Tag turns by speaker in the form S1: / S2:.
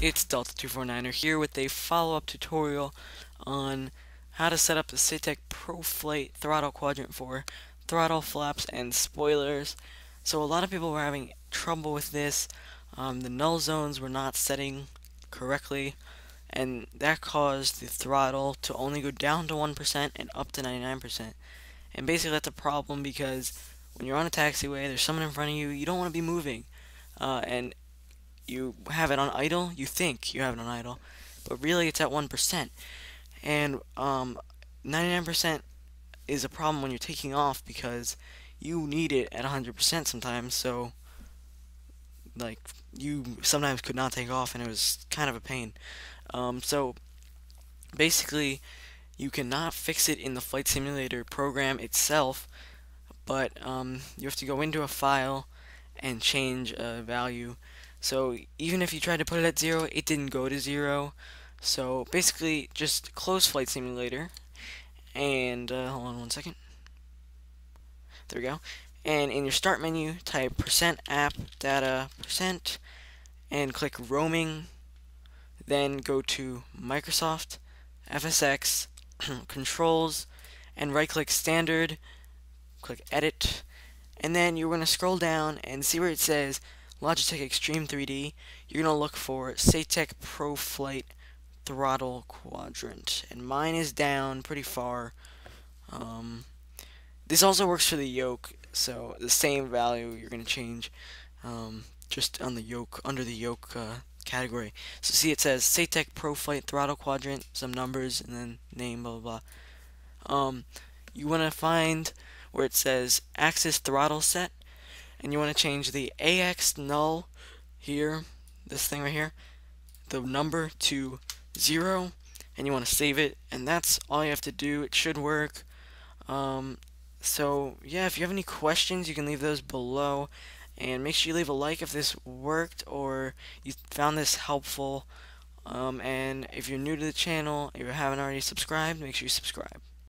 S1: it's Delta249er here with a follow-up tutorial on how to set up the Saitek ProFlight throttle quadrant for throttle flaps and spoilers. So a lot of people were having trouble with this. Um, the null zones were not setting correctly and that caused the throttle to only go down to 1% and up to 99%. And basically that's a problem because when you're on a taxiway, there's someone in front of you, you don't want to be moving. Uh, and you have it on idle, you think you have it on idle, but really it's at 1%. And 99% um, is a problem when you're taking off because you need it at 100% sometimes, so like you sometimes could not take off and it was kind of a pain. Um, so basically you cannot fix it in the flight simulator program itself but um, you have to go into a file and change a value so even if you tried to put it at zero, it didn't go to zero. So basically, just close Flight Simulator, and uh, hold on one second. There we go. And in your start menu, type percent app data percent, and click roaming. Then go to Microsoft, FSX, controls, and right click standard. Click edit, and then you're going to scroll down and see where it says Logitech Extreme 3D, you're going to look for Saitek Pro Flight throttle quadrant. And mine is down pretty far. Um, this also works for the yoke, so the same value you're going to change um, just on the yoke, under the yoke uh, category. So see it says Saitek Pro Flight throttle quadrant, some numbers, and then name, blah, blah, blah. Um, you want to find where it says axis throttle set and you want to change the AX null here, this thing right here, the number to 0, and you want to save it, and that's all you have to do. It should work. Um, so, yeah, if you have any questions, you can leave those below, and make sure you leave a like if this worked or you found this helpful. Um, and if you're new to the channel, if you haven't already subscribed, make sure you subscribe.